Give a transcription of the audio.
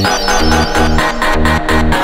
No